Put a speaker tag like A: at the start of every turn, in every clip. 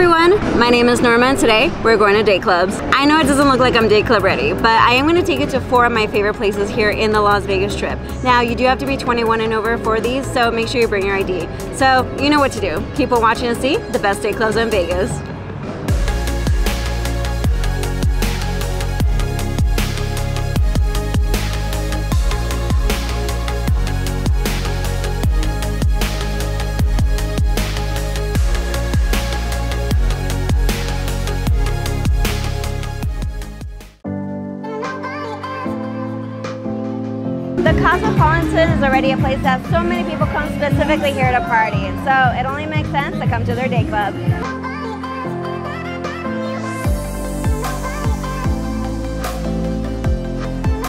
A: everyone, my name is Norma and today we're going to day clubs. I know it doesn't look like I'm day club ready, but I am going to take you to four of my favorite places here in the Las Vegas Strip. Now you do have to be 21 and over for these, so make sure you bring your ID. So you know what to do. Keep on watching and see the best day clubs in Vegas. Is already a place that so many people come specifically here to party, so it only makes sense to come to their day club.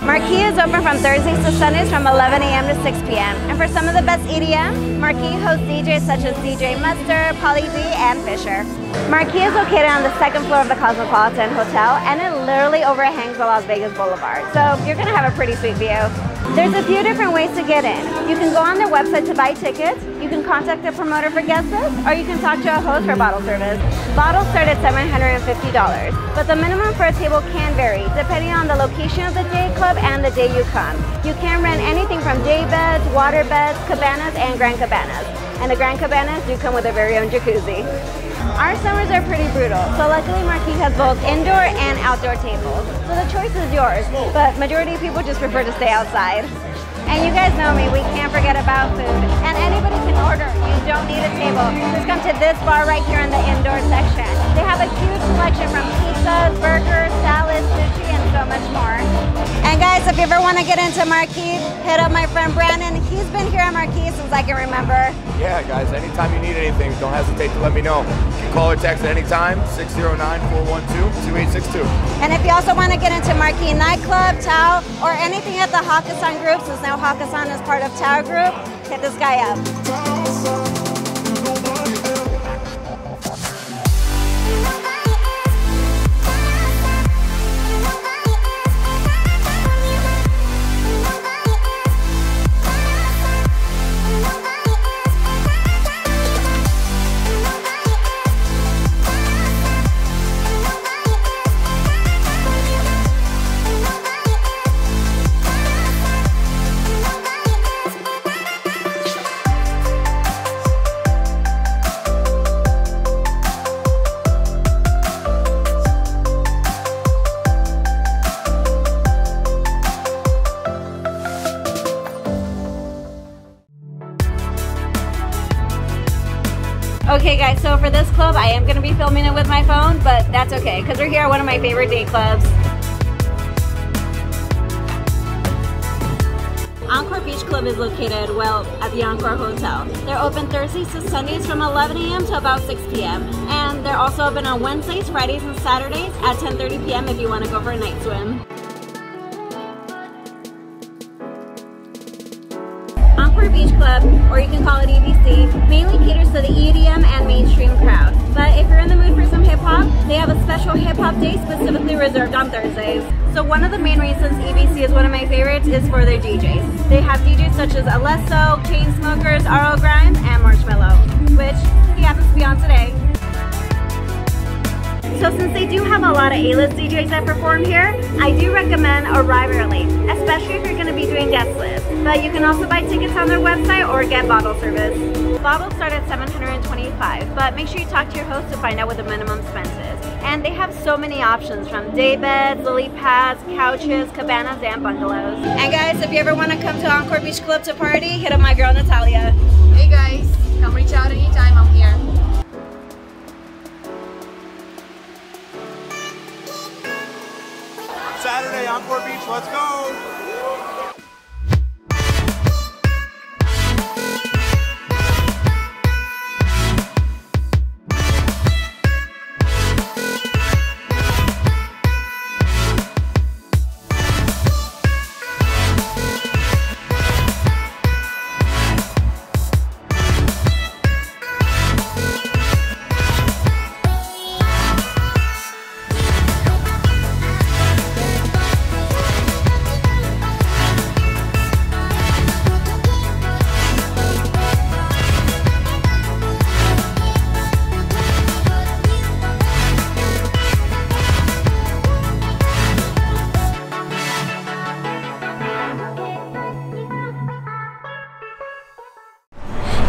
A: Marquee is open from Thursdays to Sundays from 11 a.m. to 6 p.m. And for some of the best EDM, Marquee hosts DJs such as DJ Mustard, Pauly D, and Fisher. Marquee is located on the second floor of the Cosmopolitan Hotel, and it literally overhangs the Las Vegas Boulevard. So you're gonna have a pretty sweet view. There's a few different ways to get in. You can go on their website to buy tickets, you can contact a promoter for guest list, or you can talk to a host for bottle service. Bottles start at $750, but the minimum for a table can vary depending on the location of the day club and the day you come. You can rent anything from day beds, water beds, cabanas, and grand cabanas. And the grand cabanas do come with their very own jacuzzi. Our summers are pretty brutal, so luckily Marquee has both indoor and outdoor tables. So the choice is yours, but majority of people just prefer to stay outside. And you guys know me, we can't forget about food. And anybody can order, you don't need a table. Just come to this bar right here in the indoor section. They have a huge selection from pizzas, burgers, salads, sushi, and so much more. And guys, if you ever want to get into Marquee, hit up my friend Brandon. He's been here at Marquee since I can remember.
B: Yeah, guys, anytime you need anything, don't hesitate to let me know. You can call or text at any time, 609-412-2862.
A: And if you also want to get into Marquee Nightclub, Tao, or anything at the Hakkasan Group, since now Hakkasan is part of Tao Group, hit this guy up. Club, I am gonna be filming it with my phone, but that's okay, because we're here at one of my favorite day clubs. Encore Beach Club is located, well, at the Encore Hotel. They're open Thursdays to Sundays from 11 a.m. to about 6 p.m. And they're also open on Wednesdays, Fridays, and Saturdays at 10.30 p.m. if you want to go for a night swim. Encore Beach Club, or you can call it EBC, mainly caters to day specifically reserved on Thursdays. So one of the main reasons EBC is one of my favorites is for their DJs. They have DJs such as Alesso, Chainsmokers, R.L. Grimes, and Marshmello, which he happens to be on today. So since they do have a lot of A-list DJs that perform here, I do recommend arrive early, especially if you're going to be doing guest lists. But you can also buy tickets on their website or get bottle service. Bottles start at 725 but make sure you talk to your host to find out what the minimum expense is. And they have so many options from day beds, lily pads, couches, cabanas, and bungalows. And guys, if you ever want to come to Encore Beach Club to party, hit up my girl Natalia.
C: Hey guys, come reach out anytime, I'm here.
B: Saturday, Encore Beach, let's go!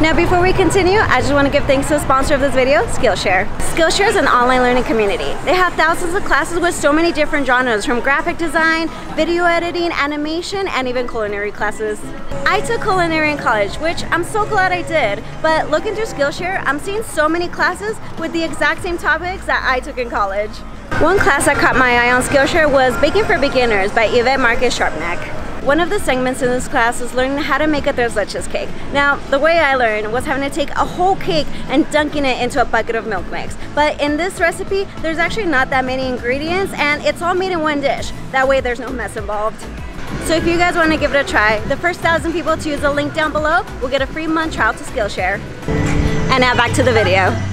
A: Now before we continue, I just want to give thanks to the sponsor of this video, Skillshare. Skillshare is an online learning community. They have thousands of classes with so many different genres from graphic design, video editing, animation, and even culinary classes. I took culinary in college, which I'm so glad I did, but looking through Skillshare, I'm seeing so many classes with the exact same topics that I took in college. One class that caught my eye on Skillshare was Baking for Beginners by Yvette Marquez-Sharpnack. One of the segments in this class is learning how to make a tres leches cake. Now, the way I learned was having to take a whole cake and dunking it into a bucket of milk mix. But in this recipe, there's actually not that many ingredients and it's all made in one dish. That way there's no mess involved. So if you guys want to give it a try, the first thousand people to use the link down below will get a free month trial to Skillshare. And now back to the video.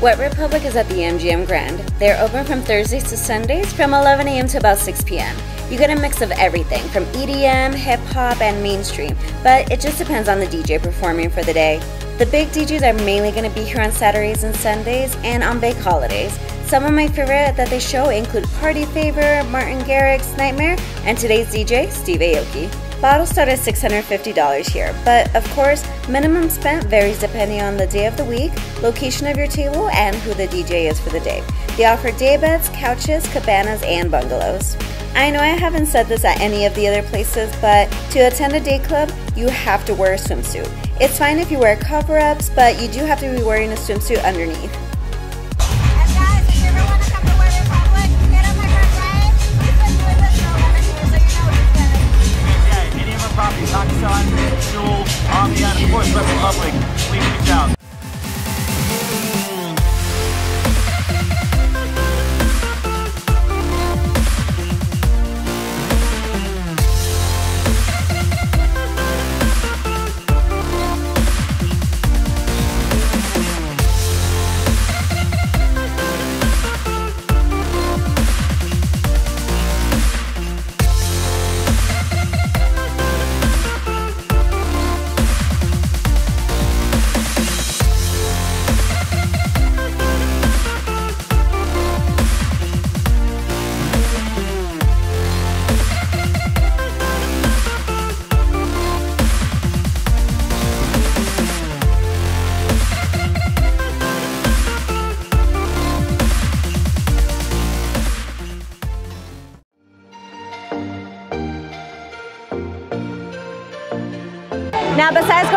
A: Wet Republic is at the MGM Grand. They're open from Thursdays to Sundays from 11 a.m. to about 6 p.m. You get a mix of everything from EDM, hip hop, and mainstream, but it just depends on the DJ performing for the day. The big DJs are mainly going to be here on Saturdays and Sundays and on big holidays. Some of my favorite that they show include Party Favor, Martin Garrix, NGHTMRE, and today's DJ, Steve Aoki. Bottles start at $650 here, but of course, minimum spent varies depending on the day of the week, location of your table, and who the DJ is for the day. They offer day beds, couches, cabanas, and bungalows. I know I haven't said this at any of the other places, but to attend a day club, you have to wear a swimsuit. It's fine if you wear cover ups, but you do have to be wearing a swimsuit underneath.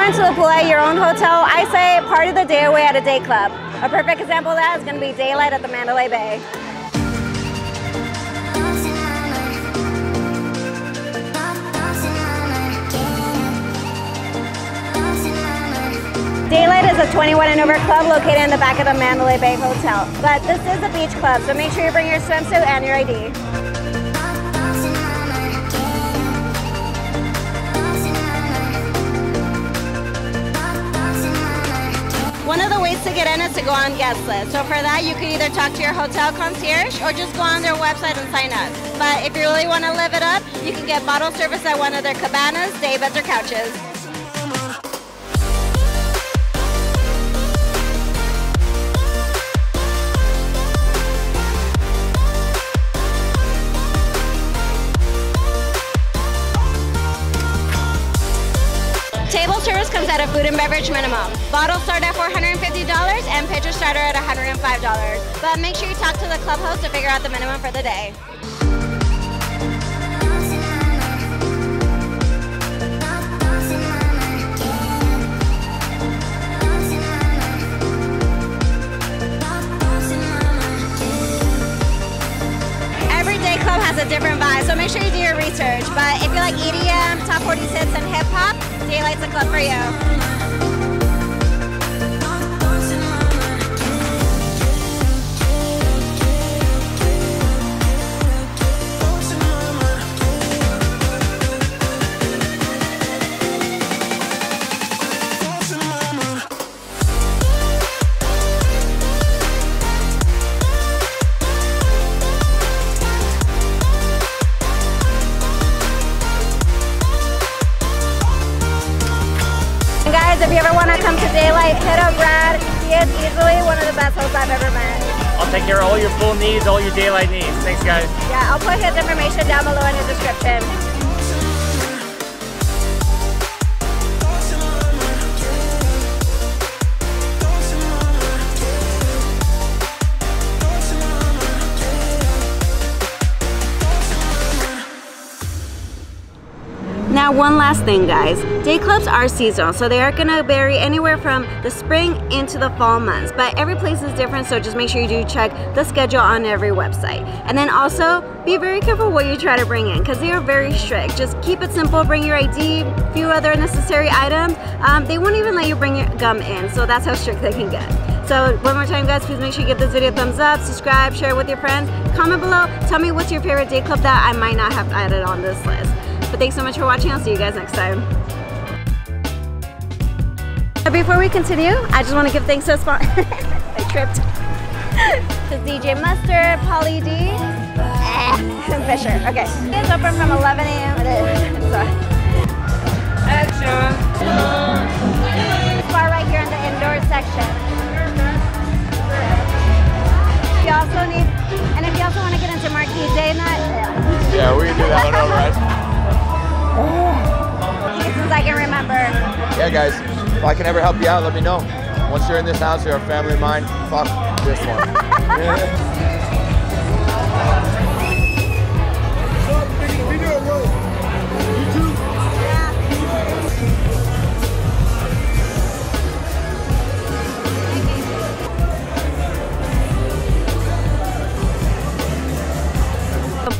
A: Going to at your own hotel, I say part of the day away at a day club. A perfect example of that is going to be Daylight at the Mandalay Bay. Daylight is a 21 and over club located in the back of the Mandalay Bay Hotel. But this is a beach club, so make sure you bring your swimsuit and your ID. Is to go on guest list. So for that, you can either talk to your hotel concierge or just go on their website and sign up. But if you really want to live it up, you can get bottle service at one of their cabanas, day beds, or couches. Food and beverage minimum. Bottles start at $450 and pitchers start at $105. But make sure you talk to the club host to figure out the minimum for the day. Daylight's a club for you. Guys, if you ever want to come to Daylight, hit up Brad. He is easily one of the best hosts I've ever met.
D: I'll take care of all your full needs, all your daylight needs. Thanks, guys.
A: Yeah, I'll put his information down below in the description. Now one last thing guys, day clubs are seasonal so they are to vary anywhere from the spring into the fall months. But every place is different so just make sure you do check the schedule on every website. And then also be very careful what you try to bring in because they are very strict. Just keep it simple. Bring your ID few other necessary items. Um, they won't even let you bring your gum in so that's how strict they can get. So one more time guys please make sure you give this video a thumbs up subscribe share it with your friends. Comment below. Tell me what's your favorite day club that I might not have added on this list but thanks so much for watching. I'll see you guys next time. Before we continue, I just want to give thanks to a sponsor. I tripped. to DJ Mustard, Pauly D, eh, and Fisher. Okay. It's open from 11 a.m.
D: Action!
A: Bar right here in the indoor section. You also need, and if you also want to get into Marquee Day Night,
B: Yeah, we can do that one over, right?
A: Since I can remember.
B: Yeah, guys, if I can ever help you out, let me know. Once you're in this house, you're a family of mine. Fuck this one.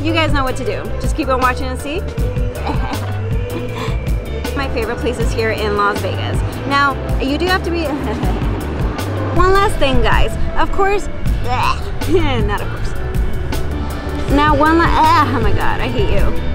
A: You guys know what to do. Just keep on watching and see. My favorite places here in Las Vegas. Now, you do have to be... One last thing, guys. Of course... not of course. Now, one last... Oh my god, I hate you.